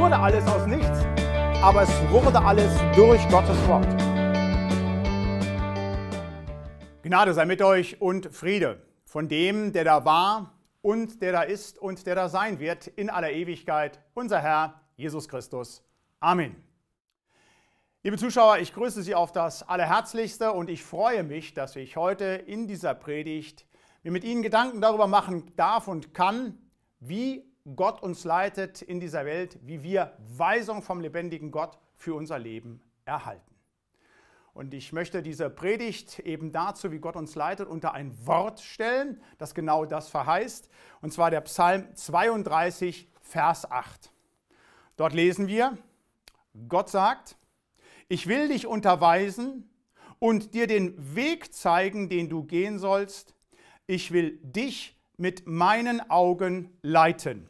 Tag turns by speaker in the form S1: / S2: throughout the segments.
S1: wurde alles aus nichts, aber es wurde alles durch Gottes Wort. Gnade sei mit euch und Friede von dem, der da war und der da ist und der da sein wird in aller Ewigkeit, unser Herr Jesus Christus. Amen. Liebe Zuschauer, ich grüße Sie auf das Allerherzlichste und ich freue mich, dass ich heute in dieser Predigt mir mit Ihnen Gedanken darüber machen darf und kann, wie Gott uns leitet in dieser Welt, wie wir Weisung vom lebendigen Gott für unser Leben erhalten. Und ich möchte diese Predigt eben dazu, wie Gott uns leitet, unter ein Wort stellen, das genau das verheißt, und zwar der Psalm 32, Vers 8. Dort lesen wir, Gott sagt, ich will dich unterweisen und dir den Weg zeigen, den du gehen sollst. Ich will dich mit meinen Augen leiten.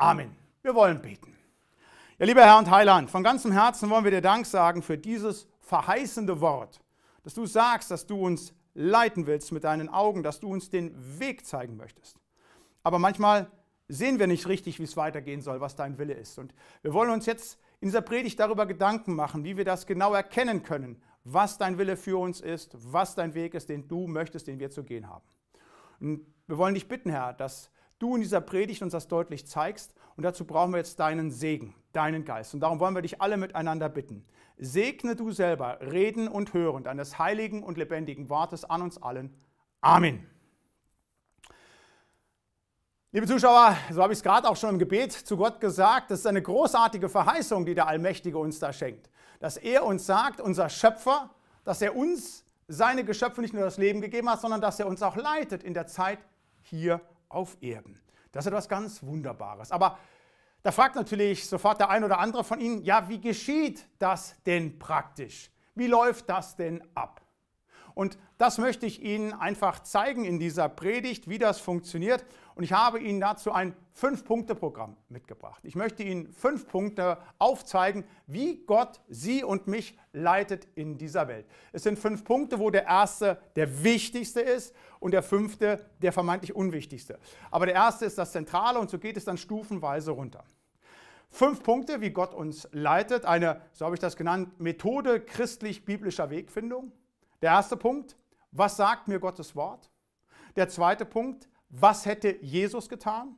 S1: Amen. Wir wollen beten. Ja, lieber Herr und Heiland, von ganzem Herzen wollen wir dir Dank sagen für dieses verheißende Wort, dass du sagst, dass du uns leiten willst mit deinen Augen, dass du uns den Weg zeigen möchtest. Aber manchmal sehen wir nicht richtig, wie es weitergehen soll, was dein Wille ist. Und wir wollen uns jetzt in dieser Predigt darüber Gedanken machen, wie wir das genau erkennen können, was dein Wille für uns ist, was dein Weg ist, den du möchtest, den wir zu gehen haben. Und wir wollen dich bitten, Herr, dass du in dieser Predigt uns das deutlich zeigst. Und dazu brauchen wir jetzt deinen Segen, deinen Geist. Und darum wollen wir dich alle miteinander bitten. Segne du selber Reden und Hören deines heiligen und lebendigen Wortes an uns allen. Amen. Liebe Zuschauer, so habe ich es gerade auch schon im Gebet zu Gott gesagt, das ist eine großartige Verheißung, die der Allmächtige uns da schenkt. Dass er uns sagt, unser Schöpfer, dass er uns seine Geschöpfe nicht nur das Leben gegeben hat, sondern dass er uns auch leitet in der Zeit hier auf Erden. Das ist etwas ganz Wunderbares. Aber da fragt natürlich sofort der ein oder andere von Ihnen, ja, wie geschieht das denn praktisch? Wie läuft das denn ab? Und das möchte ich Ihnen einfach zeigen in dieser Predigt, wie das funktioniert. Und ich habe Ihnen dazu ein Fünf-Punkte-Programm mitgebracht. Ich möchte Ihnen fünf Punkte aufzeigen, wie Gott Sie und mich leitet in dieser Welt. Es sind fünf Punkte, wo der erste der wichtigste ist und der fünfte der vermeintlich unwichtigste. Aber der erste ist das Zentrale und so geht es dann stufenweise runter. Fünf Punkte, wie Gott uns leitet. Eine, so habe ich das genannt, Methode christlich-biblischer Wegfindung. Der erste Punkt, was sagt mir Gottes Wort? Der zweite Punkt, was hätte Jesus getan?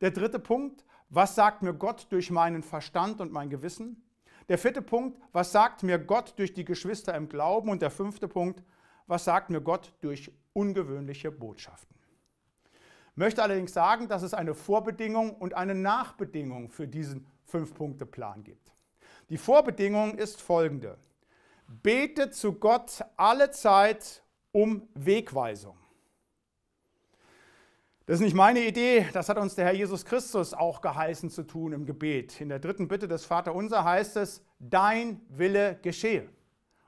S1: Der dritte Punkt, was sagt mir Gott durch meinen Verstand und mein Gewissen? Der vierte Punkt, was sagt mir Gott durch die Geschwister im Glauben? Und der fünfte Punkt, was sagt mir Gott durch ungewöhnliche Botschaften? Ich möchte allerdings sagen, dass es eine Vorbedingung und eine Nachbedingung für diesen Fünf-Punkte-Plan gibt. Die Vorbedingung ist folgende. Bete zu Gott alle Zeit um Wegweisung. Das ist nicht meine Idee, das hat uns der Herr Jesus Christus auch geheißen zu tun im Gebet. In der dritten Bitte des Vaterunser heißt es, dein Wille geschehe.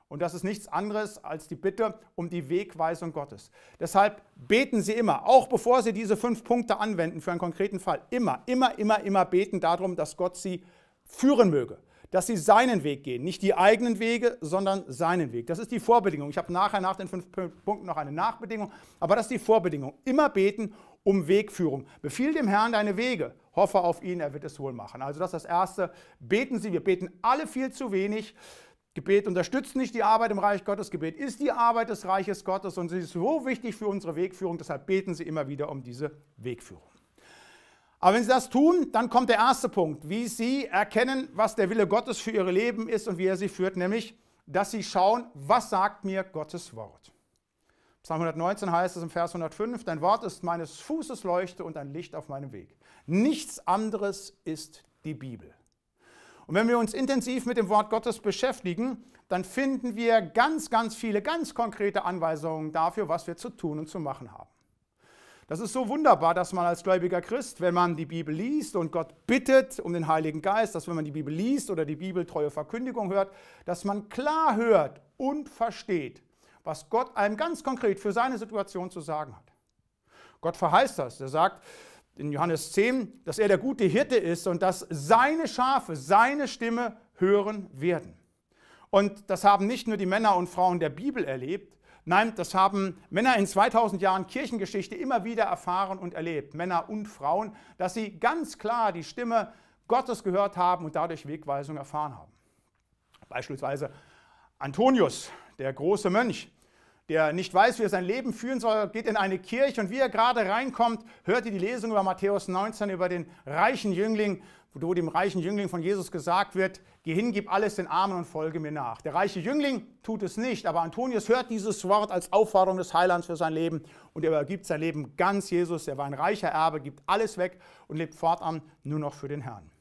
S1: Und das ist nichts anderes als die Bitte um die Wegweisung Gottes. Deshalb beten Sie immer, auch bevor Sie diese fünf Punkte anwenden für einen konkreten Fall, immer, immer, immer, immer beten darum, dass Gott Sie führen möge, dass Sie seinen Weg gehen. Nicht die eigenen Wege, sondern seinen Weg. Das ist die Vorbedingung. Ich habe nachher nach den fünf Punkten noch eine Nachbedingung, aber das ist die Vorbedingung. Immer beten um Wegführung. Befiehl dem Herrn deine Wege. Hoffe auf ihn, er wird es wohl machen. Also das ist das Erste. Beten Sie. Wir beten alle viel zu wenig. Gebet unterstützt nicht die Arbeit im Reich Gottes. Gebet ist die Arbeit des Reiches Gottes und sie ist so wichtig für unsere Wegführung. Deshalb beten Sie immer wieder um diese Wegführung. Aber wenn Sie das tun, dann kommt der erste Punkt, wie Sie erkennen, was der Wille Gottes für Ihr Leben ist und wie er Sie führt, nämlich, dass Sie schauen, was sagt mir Gottes Wort. Psalm 119 heißt es im Vers 105, dein Wort ist meines Fußes Leuchte und ein Licht auf meinem Weg. Nichts anderes ist die Bibel. Und wenn wir uns intensiv mit dem Wort Gottes beschäftigen, dann finden wir ganz, ganz viele ganz konkrete Anweisungen dafür, was wir zu tun und zu machen haben. Das ist so wunderbar, dass man als gläubiger Christ, wenn man die Bibel liest und Gott bittet um den Heiligen Geist, dass wenn man die Bibel liest oder die bibeltreue Verkündigung hört, dass man klar hört und versteht, was Gott einem ganz konkret für seine Situation zu sagen hat. Gott verheißt das. Er sagt in Johannes 10, dass er der gute Hirte ist und dass seine Schafe seine Stimme hören werden. Und das haben nicht nur die Männer und Frauen der Bibel erlebt, nein, das haben Männer in 2000 Jahren Kirchengeschichte immer wieder erfahren und erlebt, Männer und Frauen, dass sie ganz klar die Stimme Gottes gehört haben und dadurch Wegweisung erfahren haben. Beispielsweise Antonius, der große Mönch, der nicht weiß, wie er sein Leben führen soll, geht in eine Kirche und wie er gerade reinkommt, hört ihr die Lesung über Matthäus 19 über den reichen Jüngling, wo dem reichen Jüngling von Jesus gesagt wird, geh hin, gib alles den Armen und folge mir nach. Der reiche Jüngling tut es nicht, aber Antonius hört dieses Wort als Aufforderung des Heilands für sein Leben und er übergibt sein Leben ganz Jesus. Er war ein reicher Erbe, gibt alles weg und lebt fortan nur noch für den Herrn.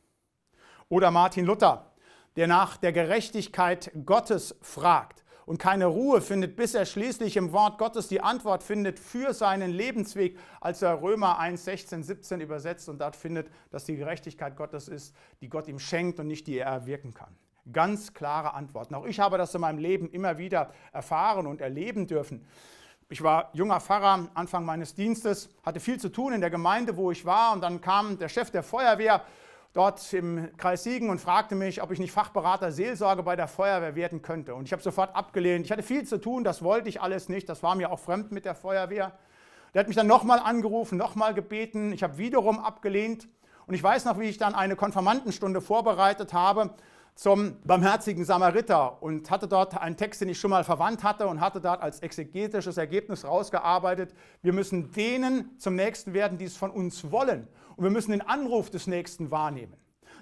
S1: Oder Martin Luther, der nach der Gerechtigkeit Gottes fragt und keine Ruhe findet, bis er schließlich im Wort Gottes die Antwort findet für seinen Lebensweg, als er Römer 1, 16, 17 übersetzt und dort findet, dass die Gerechtigkeit Gottes ist, die Gott ihm schenkt und nicht die er erwirken kann. Ganz klare Antworten. Auch ich habe das in meinem Leben immer wieder erfahren und erleben dürfen. Ich war junger Pfarrer, Anfang meines Dienstes, hatte viel zu tun in der Gemeinde, wo ich war und dann kam der Chef der Feuerwehr dort im Kreis Siegen und fragte mich, ob ich nicht Fachberater Seelsorge bei der Feuerwehr werden könnte. Und ich habe sofort abgelehnt. Ich hatte viel zu tun, das wollte ich alles nicht. Das war mir auch fremd mit der Feuerwehr. Der hat mich dann nochmal angerufen, nochmal gebeten. Ich habe wiederum abgelehnt. Und ich weiß noch, wie ich dann eine Konfirmandenstunde vorbereitet habe zum barmherzigen Samariter und hatte dort einen Text, den ich schon mal verwandt hatte und hatte dort als exegetisches Ergebnis rausgearbeitet. Wir müssen denen zum Nächsten werden, die es von uns wollen. Und wir müssen den Anruf des Nächsten wahrnehmen.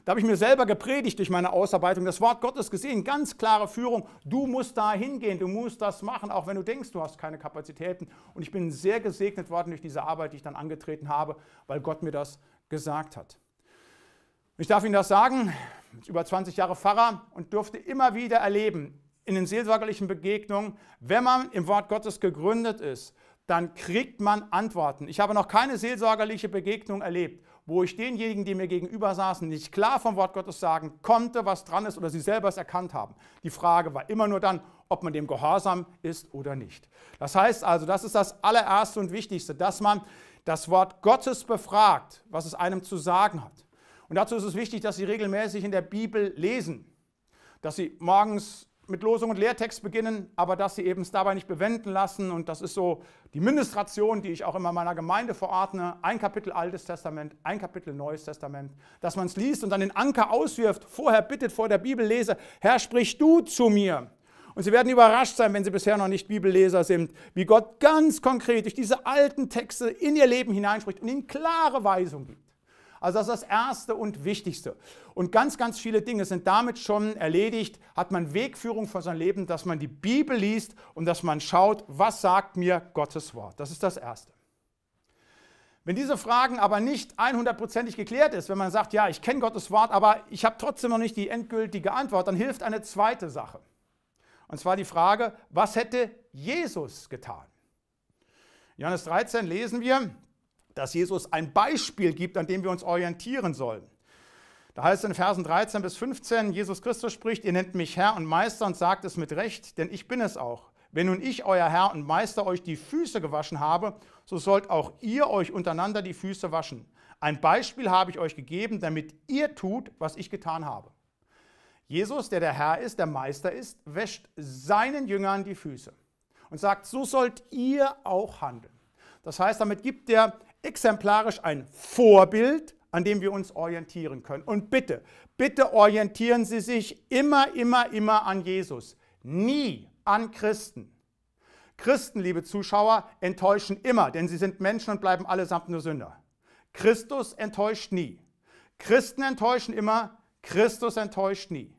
S1: Da habe ich mir selber gepredigt durch meine Ausarbeitung, das Wort Gottes gesehen, ganz klare Führung. Du musst da hingehen, du musst das machen, auch wenn du denkst, du hast keine Kapazitäten. Und ich bin sehr gesegnet worden durch diese Arbeit, die ich dann angetreten habe, weil Gott mir das gesagt hat. Ich darf Ihnen das sagen, über 20 Jahre Pfarrer und durfte immer wieder erleben in den seelsorgerlichen Begegnungen, wenn man im Wort Gottes gegründet ist, dann kriegt man Antworten. Ich habe noch keine seelsorgerliche Begegnung erlebt, wo ich denjenigen, die mir gegenüber saßen, nicht klar vom Wort Gottes sagen konnte, was dran ist oder sie selber es erkannt haben. Die Frage war immer nur dann, ob man dem gehorsam ist oder nicht. Das heißt also, das ist das allererste und wichtigste, dass man das Wort Gottes befragt, was es einem zu sagen hat. Und dazu ist es wichtig, dass Sie regelmäßig in der Bibel lesen, dass Sie morgens mit Losung und Lehrtext beginnen, aber dass Sie eben es dabei nicht bewenden lassen. Und das ist so die Ministration, die ich auch immer meiner Gemeinde verordne. Ein Kapitel Altes Testament, ein Kapitel Neues Testament. Dass man es liest und dann den Anker auswirft, vorher bittet vor der Bibellese, Herr, sprich du zu mir. Und Sie werden überrascht sein, wenn Sie bisher noch nicht Bibelleser sind, wie Gott ganz konkret durch diese alten Texte in Ihr Leben hineinspricht und Ihnen klare Weisung gibt. Also das ist das Erste und Wichtigste. Und ganz, ganz viele Dinge sind damit schon erledigt. Hat man Wegführung für sein Leben, dass man die Bibel liest und dass man schaut, was sagt mir Gottes Wort. Das ist das Erste. Wenn diese Fragen aber nicht 100%ig geklärt ist, wenn man sagt, ja, ich kenne Gottes Wort, aber ich habe trotzdem noch nicht die endgültige Antwort, dann hilft eine zweite Sache. Und zwar die Frage, was hätte Jesus getan? In Johannes 13 lesen wir, dass Jesus ein Beispiel gibt, an dem wir uns orientieren sollen. Da heißt es in Versen 13 bis 15, Jesus Christus spricht, ihr nennt mich Herr und Meister und sagt es mit Recht, denn ich bin es auch. Wenn nun ich, euer Herr und Meister, euch die Füße gewaschen habe, so sollt auch ihr euch untereinander die Füße waschen. Ein Beispiel habe ich euch gegeben, damit ihr tut, was ich getan habe. Jesus, der der Herr ist, der Meister ist, wäscht seinen Jüngern die Füße und sagt, so sollt ihr auch handeln. Das heißt, damit gibt er exemplarisch ein Vorbild, an dem wir uns orientieren können. Und bitte, bitte orientieren Sie sich immer, immer, immer an Jesus, nie an Christen. Christen, liebe Zuschauer, enttäuschen immer, denn sie sind Menschen und bleiben allesamt nur Sünder. Christus enttäuscht nie. Christen enttäuschen immer, Christus enttäuscht nie.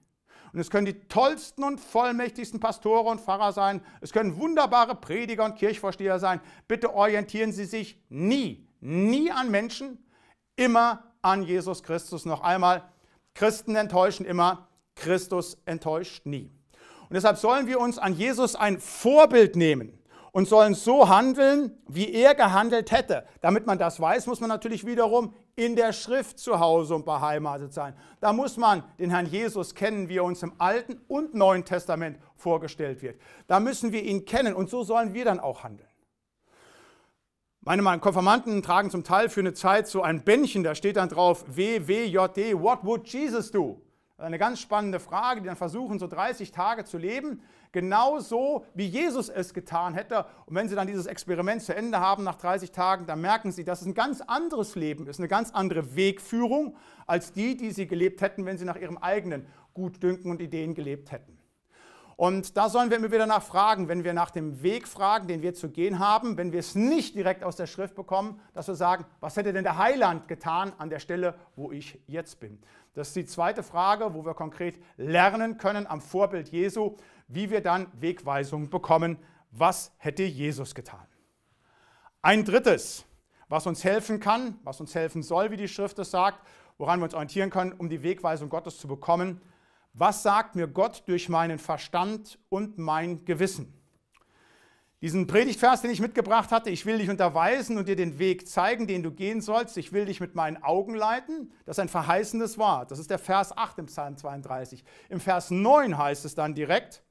S1: Und es können die tollsten und vollmächtigsten Pastore und Pfarrer sein. Es können wunderbare Prediger und Kirchvorsteher sein. Bitte orientieren Sie sich nie nie an Menschen, immer an Jesus Christus. Noch einmal, Christen enttäuschen immer, Christus enttäuscht nie. Und deshalb sollen wir uns an Jesus ein Vorbild nehmen und sollen so handeln, wie er gehandelt hätte. Damit man das weiß, muss man natürlich wiederum in der Schrift zu Hause und beheimatet sein. Da muss man den Herrn Jesus kennen, wie er uns im Alten und Neuen Testament vorgestellt wird. Da müssen wir ihn kennen und so sollen wir dann auch handeln. Meine Konformanten tragen zum Teil für eine Zeit so ein Bändchen, da steht dann drauf WWJD, What would Jesus do? Eine ganz spannende Frage, die dann versuchen, so 30 Tage zu leben, genauso wie Jesus es getan hätte. Und wenn sie dann dieses Experiment zu Ende haben nach 30 Tagen, dann merken sie, dass es ein ganz anderes Leben ist, eine ganz andere Wegführung als die, die sie gelebt hätten, wenn sie nach ihrem eigenen Gutdünken und Ideen gelebt hätten. Und da sollen wir immer wieder nachfragen, wenn wir nach dem Weg fragen, den wir zu gehen haben, wenn wir es nicht direkt aus der Schrift bekommen, dass wir sagen, was hätte denn der Heiland getan an der Stelle, wo ich jetzt bin? Das ist die zweite Frage, wo wir konkret lernen können am Vorbild Jesu, wie wir dann Wegweisung bekommen. Was hätte Jesus getan? Ein drittes, was uns helfen kann, was uns helfen soll, wie die Schrift es sagt, woran wir uns orientieren können, um die Wegweisung Gottes zu bekommen, was sagt mir Gott durch meinen Verstand und mein Gewissen? Diesen Predigtvers, den ich mitgebracht hatte, ich will dich unterweisen und dir den Weg zeigen, den du gehen sollst. Ich will dich mit meinen Augen leiten. Das ist ein verheißendes Wort. Das ist der Vers 8 im Psalm 32. Im Vers 9 heißt es dann direkt,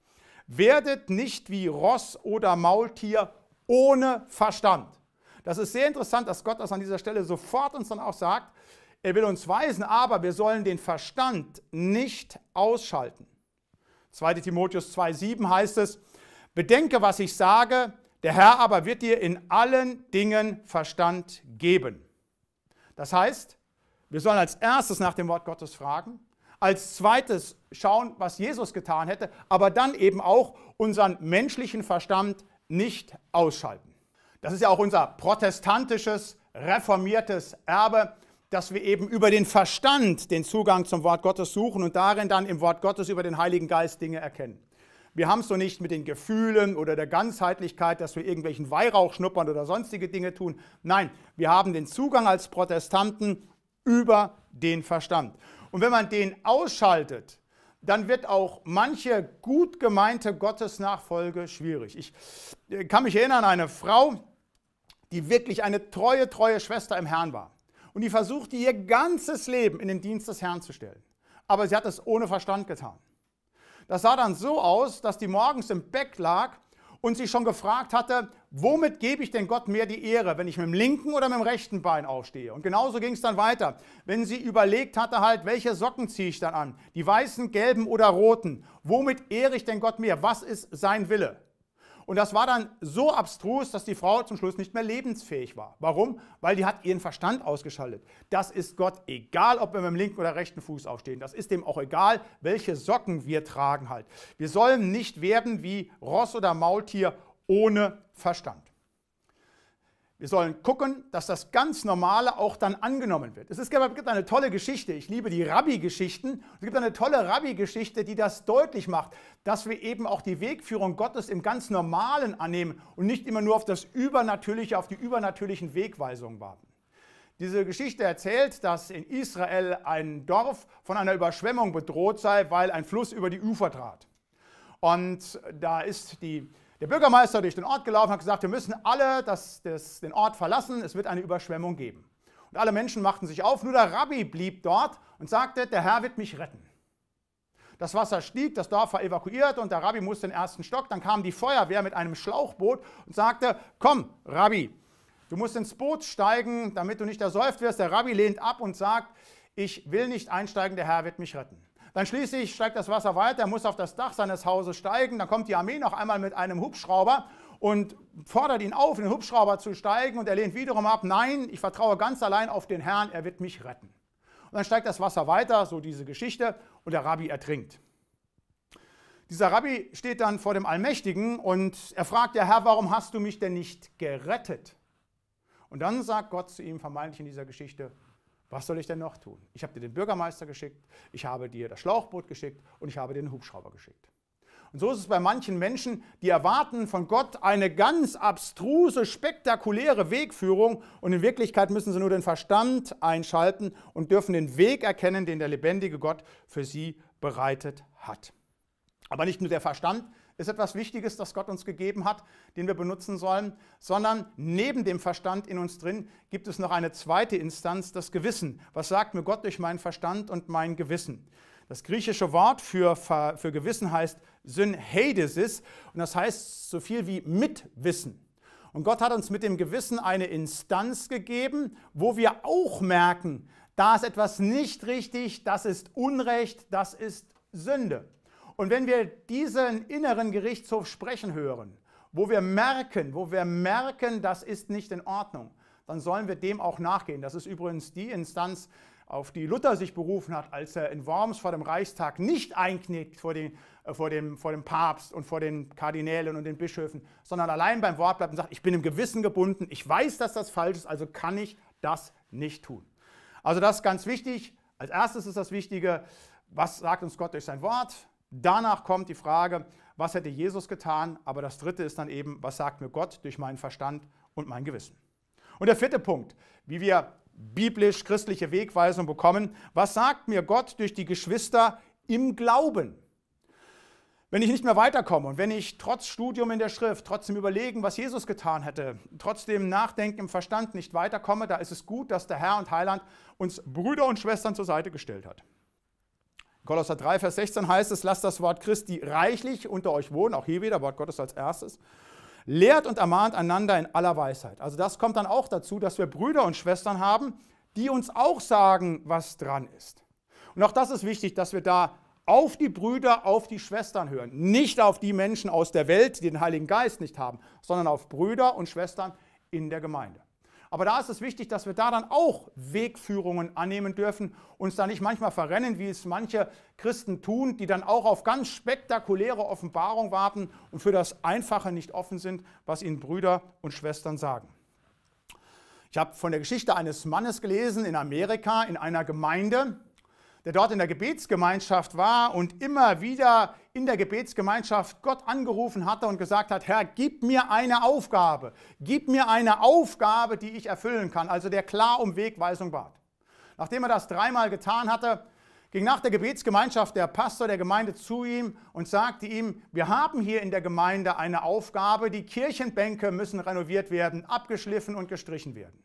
S1: werdet nicht wie Ross oder Maultier ohne Verstand. Das ist sehr interessant, dass Gott das an dieser Stelle sofort uns dann auch sagt. Er will uns weisen, aber wir sollen den Verstand nicht ausschalten. 2 Timotheus 2,7 heißt es, bedenke, was ich sage, der Herr aber wird dir in allen Dingen Verstand geben. Das heißt, wir sollen als erstes nach dem Wort Gottes fragen, als zweites schauen, was Jesus getan hätte, aber dann eben auch unseren menschlichen Verstand nicht ausschalten. Das ist ja auch unser protestantisches, reformiertes Erbe dass wir eben über den Verstand den Zugang zum Wort Gottes suchen und darin dann im Wort Gottes über den Heiligen Geist Dinge erkennen. Wir haben es so nicht mit den Gefühlen oder der Ganzheitlichkeit, dass wir irgendwelchen Weihrauch schnuppern oder sonstige Dinge tun. Nein, wir haben den Zugang als Protestanten über den Verstand. Und wenn man den ausschaltet, dann wird auch manche gut gemeinte Gottesnachfolge schwierig. Ich äh, kann mich erinnern an eine Frau, die wirklich eine treue, treue Schwester im Herrn war. Und die versuchte ihr ganzes Leben in den Dienst des Herrn zu stellen. Aber sie hat es ohne Verstand getan. Das sah dann so aus, dass die morgens im Bett lag und sie schon gefragt hatte, womit gebe ich denn Gott mehr die Ehre, wenn ich mit dem linken oder mit dem rechten Bein aufstehe? Und genauso ging es dann weiter. Wenn sie überlegt hatte halt, welche Socken ziehe ich dann an? Die weißen, gelben oder roten? Womit ehre ich denn Gott mehr? Was ist sein Wille? Und das war dann so abstrus, dass die Frau zum Schluss nicht mehr lebensfähig war. Warum? Weil die hat ihren Verstand ausgeschaltet. Das ist Gott egal, ob wir mit dem linken oder rechten Fuß aufstehen. Das ist dem auch egal, welche Socken wir tragen halt. Wir sollen nicht werden wie Ross oder Maultier ohne Verstand. Wir sollen gucken, dass das ganz Normale auch dann angenommen wird. Es, gibt eine tolle Geschichte, ich liebe die Rabbi-Geschichten. Es gibt eine tolle Rabbi-Geschichte, die das deutlich macht, dass wir eben auch die Wegführung Gottes im ganz Normalen annehmen und nicht immer nur auf das Übernatürliche, auf die übernatürlichen Wegweisungen warten. Diese Geschichte erzählt, dass in Israel ein Dorf von einer Überschwemmung bedroht sei, weil ein Fluss über die Ufer trat. Und da ist die der Bürgermeister durch den Ort gelaufen hat gesagt, wir müssen alle das, das, den Ort verlassen, es wird eine Überschwemmung geben. Und alle Menschen machten sich auf, nur der Rabbi blieb dort und sagte, der Herr wird mich retten. Das Wasser stieg, das Dorf war evakuiert und der Rabbi musste den ersten Stock. Dann kam die Feuerwehr mit einem Schlauchboot und sagte, komm, Rabbi, du musst ins Boot steigen, damit du nicht ersäuft wirst. Der Rabbi lehnt ab und sagt, ich will nicht einsteigen, der Herr wird mich retten. Dann schließlich steigt das Wasser weiter, er muss auf das Dach seines Hauses steigen. Dann kommt die Armee noch einmal mit einem Hubschrauber und fordert ihn auf, in den Hubschrauber zu steigen. Und er lehnt wiederum ab, nein, ich vertraue ganz allein auf den Herrn, er wird mich retten. Und dann steigt das Wasser weiter, so diese Geschichte, und der Rabbi ertrinkt. Dieser Rabbi steht dann vor dem Allmächtigen und er fragt, der Herr, warum hast du mich denn nicht gerettet? Und dann sagt Gott zu ihm vermeintlich in dieser Geschichte, was soll ich denn noch tun? Ich habe dir den Bürgermeister geschickt, ich habe dir das Schlauchboot geschickt und ich habe dir den Hubschrauber geschickt. Und so ist es bei manchen Menschen, die erwarten von Gott eine ganz abstruse, spektakuläre Wegführung und in Wirklichkeit müssen sie nur den Verstand einschalten und dürfen den Weg erkennen, den der lebendige Gott für sie bereitet hat. Aber nicht nur der Verstand ist etwas Wichtiges, das Gott uns gegeben hat, den wir benutzen sollen, sondern neben dem Verstand in uns drin gibt es noch eine zweite Instanz, das Gewissen. Was sagt mir Gott durch meinen Verstand und mein Gewissen? Das griechische Wort für, für Gewissen heißt Synhedesis und das heißt so viel wie Mitwissen. Und Gott hat uns mit dem Gewissen eine Instanz gegeben, wo wir auch merken, Da ist etwas nicht richtig, das ist Unrecht, das ist Sünde. Und wenn wir diesen inneren Gerichtshof sprechen hören, wo wir merken, wo wir merken, das ist nicht in Ordnung, dann sollen wir dem auch nachgehen. Das ist übrigens die Instanz, auf die Luther sich berufen hat, als er in Worms vor dem Reichstag nicht einknickt vor, den, äh, vor, dem, vor dem Papst und vor den Kardinälen und den Bischöfen, sondern allein beim Wort bleibt und sagt, ich bin im Gewissen gebunden, ich weiß, dass das falsch ist, also kann ich das nicht tun. Also das ist ganz wichtig. Als erstes ist das Wichtige, was sagt uns Gott durch sein Wort? Danach kommt die Frage, was hätte Jesus getan? Aber das dritte ist dann eben, was sagt mir Gott durch meinen Verstand und mein Gewissen? Und der vierte Punkt, wie wir biblisch-christliche Wegweisung bekommen, was sagt mir Gott durch die Geschwister im Glauben? Wenn ich nicht mehr weiterkomme und wenn ich trotz Studium in der Schrift, trotzdem Überlegen, was Jesus getan hätte, trotzdem Nachdenken im Verstand nicht weiterkomme, da ist es gut, dass der Herr und Heiland uns Brüder und Schwestern zur Seite gestellt hat. Kolosser 3, Vers 16 heißt es, lasst das Wort Christi reichlich unter euch wohnen, auch hier wieder Wort Gottes als erstes. Lehrt und ermahnt einander in aller Weisheit. Also das kommt dann auch dazu, dass wir Brüder und Schwestern haben, die uns auch sagen, was dran ist. Und auch das ist wichtig, dass wir da auf die Brüder, auf die Schwestern hören. Nicht auf die Menschen aus der Welt, die den Heiligen Geist nicht haben, sondern auf Brüder und Schwestern in der Gemeinde. Aber da ist es wichtig, dass wir da dann auch Wegführungen annehmen dürfen, uns da nicht manchmal verrennen, wie es manche Christen tun, die dann auch auf ganz spektakuläre Offenbarung warten und für das Einfache nicht offen sind, was ihnen Brüder und Schwestern sagen. Ich habe von der Geschichte eines Mannes gelesen in Amerika in einer Gemeinde, der dort in der Gebetsgemeinschaft war und immer wieder in der Gebetsgemeinschaft Gott angerufen hatte und gesagt hat, Herr, gib mir eine Aufgabe, gib mir eine Aufgabe, die ich erfüllen kann, also der klar um Wegweisung bat. Nachdem er das dreimal getan hatte, ging nach der Gebetsgemeinschaft der Pastor der Gemeinde zu ihm und sagte ihm, wir haben hier in der Gemeinde eine Aufgabe, die Kirchenbänke müssen renoviert werden, abgeschliffen und gestrichen werden.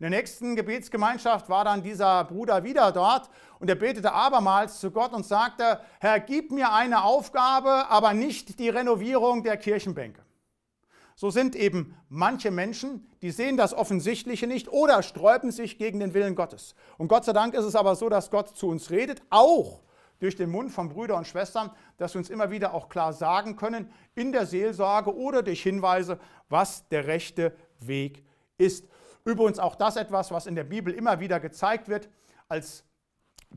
S1: In der nächsten Gebetsgemeinschaft war dann dieser Bruder wieder dort und er betete abermals zu Gott und sagte, Herr, gib mir eine Aufgabe, aber nicht die Renovierung der Kirchenbänke. So sind eben manche Menschen, die sehen das Offensichtliche nicht oder sträuben sich gegen den Willen Gottes. Und Gott sei Dank ist es aber so, dass Gott zu uns redet, auch durch den Mund von Brüdern und Schwestern, dass wir uns immer wieder auch klar sagen können, in der Seelsorge oder durch Hinweise, was der rechte Weg ist. Übrigens auch das etwas, was in der Bibel immer wieder gezeigt wird, als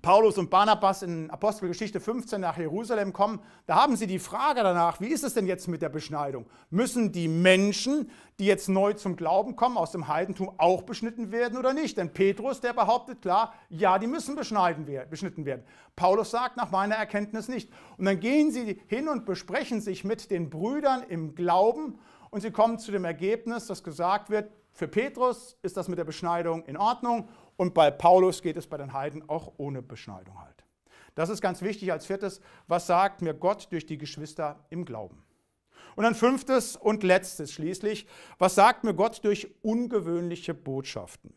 S1: Paulus und Barnabas in Apostelgeschichte 15 nach Jerusalem kommen, da haben sie die Frage danach, wie ist es denn jetzt mit der Beschneidung? Müssen die Menschen, die jetzt neu zum Glauben kommen, aus dem Heidentum auch beschnitten werden oder nicht? Denn Petrus, der behauptet klar, ja, die müssen beschneiden, beschnitten werden. Paulus sagt nach meiner Erkenntnis nicht. Und dann gehen sie hin und besprechen sich mit den Brüdern im Glauben und sie kommen zu dem Ergebnis, dass gesagt wird, für Petrus ist das mit der Beschneidung in Ordnung und bei Paulus geht es bei den Heiden auch ohne Beschneidung halt. Das ist ganz wichtig als viertes. Was sagt mir Gott durch die Geschwister im Glauben? Und dann fünftes und letztes schließlich, was sagt mir Gott durch ungewöhnliche Botschaften?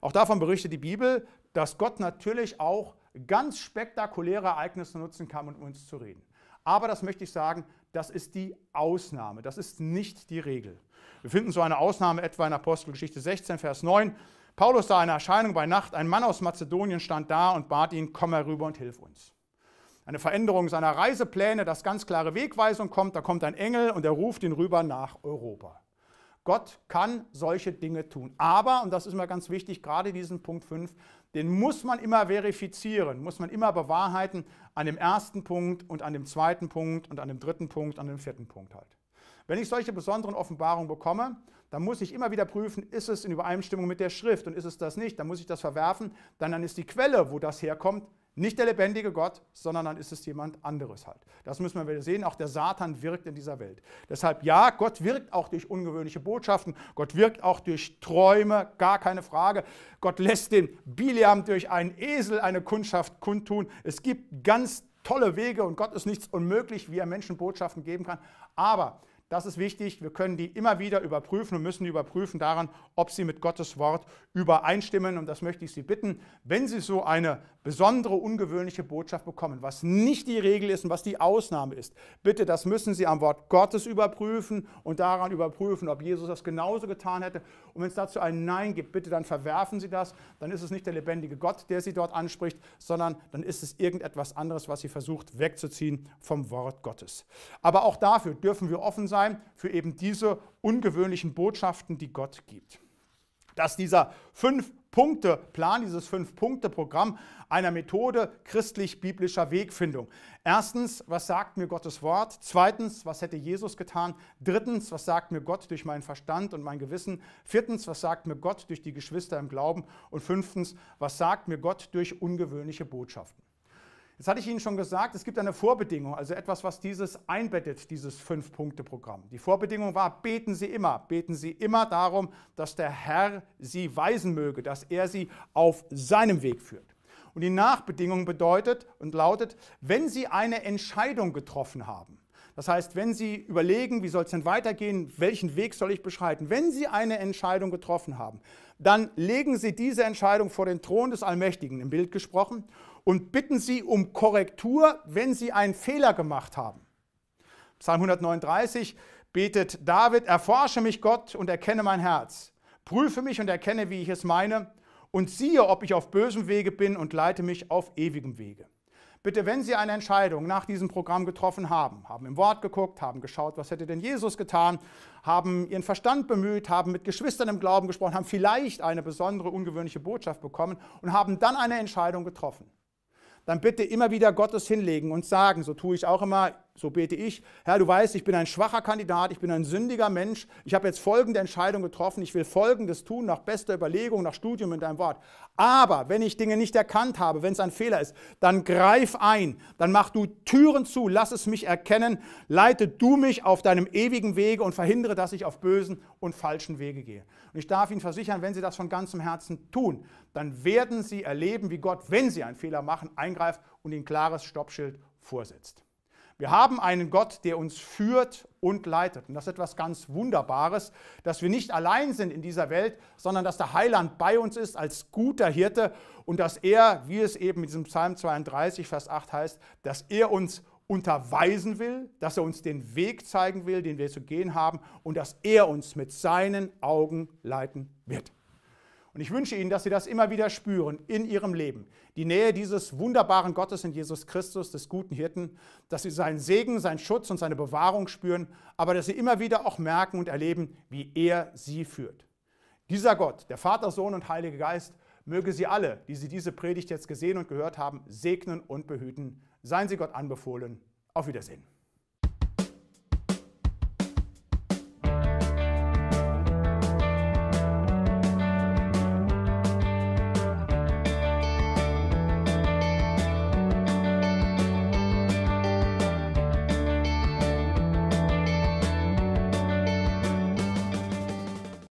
S1: Auch davon berichtet die Bibel, dass Gott natürlich auch ganz spektakuläre Ereignisse nutzen kann, um uns zu reden. Aber das möchte ich sagen, das ist die Ausnahme, das ist nicht die Regel. Wir finden so eine Ausnahme etwa in Apostelgeschichte 16, Vers 9. Paulus sah eine Erscheinung bei Nacht, ein Mann aus Mazedonien stand da und bat ihn, komm herüber und hilf uns. Eine Veränderung seiner Reisepläne, dass ganz klare Wegweisung kommt, da kommt ein Engel und er ruft ihn rüber nach Europa. Gott kann solche Dinge tun. Aber, und das ist mir ganz wichtig, gerade diesen Punkt 5, den muss man immer verifizieren, muss man immer bewahrheiten an dem ersten Punkt und an dem zweiten Punkt und an dem dritten Punkt, an dem vierten Punkt halt. Wenn ich solche besonderen Offenbarungen bekomme, dann muss ich immer wieder prüfen, ist es in Übereinstimmung mit der Schrift und ist es das nicht, dann muss ich das verwerfen, dann, dann ist die Quelle, wo das herkommt, nicht der lebendige Gott, sondern dann ist es jemand anderes halt. Das müssen wir wieder sehen. Auch der Satan wirkt in dieser Welt. Deshalb ja, Gott wirkt auch durch ungewöhnliche Botschaften. Gott wirkt auch durch Träume, gar keine Frage. Gott lässt den Biliam durch einen Esel eine Kundschaft kundtun. Es gibt ganz tolle Wege und Gott ist nichts unmöglich, wie er Menschen Botschaften geben kann. Aber Das ist wichtig. Wir können die immer wieder überprüfen und müssen überprüfen daran, ob sie mit Gottes Wort übereinstimmen. Und das möchte ich Sie bitten, wenn Sie so eine besondere, ungewöhnliche Botschaft bekommen, was nicht die Regel ist und was die Ausnahme ist. Bitte, das müssen Sie am Wort Gottes überprüfen und daran überprüfen, ob Jesus das genauso getan hätte. Und wenn es dazu ein Nein gibt, bitte dann verwerfen Sie das. Dann ist es nicht der lebendige Gott, der Sie dort anspricht, sondern dann ist es irgendetwas anderes, was Sie versucht wegzuziehen vom Wort Gottes. Aber auch dafür dürfen wir offen sein, für eben diese ungewöhnlichen Botschaften, die Gott gibt dass dieser Fünf-Punkte-Plan, dieses Fünf-Punkte-Programm einer Methode christlich-biblischer Wegfindung. Erstens, was sagt mir Gottes Wort? Zweitens, was hätte Jesus getan? Drittens, was sagt mir Gott durch meinen Verstand und mein Gewissen? Viertens, was sagt mir Gott durch die Geschwister im Glauben? Und fünftens, was sagt mir Gott durch ungewöhnliche Botschaften? Jetzt hatte ich Ihnen schon gesagt, es gibt eine Vorbedingung, also etwas, was dieses einbettet, dieses Fünf-Punkte-Programm. Die Vorbedingung war, beten Sie immer, beten Sie immer darum, dass der Herr Sie weisen möge, dass er Sie auf seinem Weg führt. Und die Nachbedingung bedeutet und lautet, wenn Sie eine Entscheidung getroffen haben, das heißt, wenn Sie überlegen, wie soll es denn weitergehen, welchen Weg soll ich beschreiten, wenn Sie eine Entscheidung getroffen haben, dann legen Sie diese Entscheidung vor den Thron des Allmächtigen, im Bild gesprochen, und bitten Sie um Korrektur, wenn Sie einen Fehler gemacht haben. Psalm 139 betet David, erforsche mich Gott und erkenne mein Herz, prüfe mich und erkenne, wie ich es meine, und siehe, ob ich auf bösem Wege bin und leite mich auf ewigem Wege. Bitte, wenn Sie eine Entscheidung nach diesem Programm getroffen haben, haben im Wort geguckt, haben geschaut, was hätte denn Jesus getan, haben Ihren Verstand bemüht, haben mit Geschwistern im Glauben gesprochen, haben vielleicht eine besondere, ungewöhnliche Botschaft bekommen und haben dann eine Entscheidung getroffen dann bitte immer wieder Gottes hinlegen und sagen, so tue ich auch immer, so bete ich, Herr, du weißt, ich bin ein schwacher Kandidat, ich bin ein sündiger Mensch, ich habe jetzt folgende Entscheidung getroffen, ich will Folgendes tun, nach bester Überlegung, nach Studium in deinem Wort. Aber wenn ich Dinge nicht erkannt habe, wenn es ein Fehler ist, dann greif ein, dann mach du Türen zu, lass es mich erkennen, leite du mich auf deinem ewigen Wege und verhindere, dass ich auf bösen und falschen Wege gehe. Und ich darf Ihnen versichern, wenn Sie das von ganzem Herzen tun, dann werden Sie erleben, wie Gott, wenn Sie einen Fehler machen, eingreift und Ihnen ein klares Stoppschild vorsetzt. Wir haben einen Gott, der uns führt und leitet. Und das ist etwas ganz Wunderbares, dass wir nicht allein sind in dieser Welt, sondern dass der Heiland bei uns ist als guter Hirte und dass er, wie es eben in diesem Psalm 32, Vers 8 heißt, dass er uns unterweisen will, dass er uns den Weg zeigen will, den wir zu gehen haben und dass er uns mit seinen Augen leiten wird. Und ich wünsche Ihnen, dass Sie das immer wieder spüren in Ihrem Leben. Die Nähe dieses wunderbaren Gottes in Jesus Christus, des guten Hirten, dass Sie seinen Segen, seinen Schutz und seine Bewahrung spüren, aber dass Sie immer wieder auch merken und erleben, wie er Sie führt. Dieser Gott, der Vater, Sohn und Heilige Geist, möge Sie alle, die Sie diese Predigt jetzt gesehen und gehört haben, segnen und behüten. Seien Sie Gott anbefohlen. Auf Wiedersehen.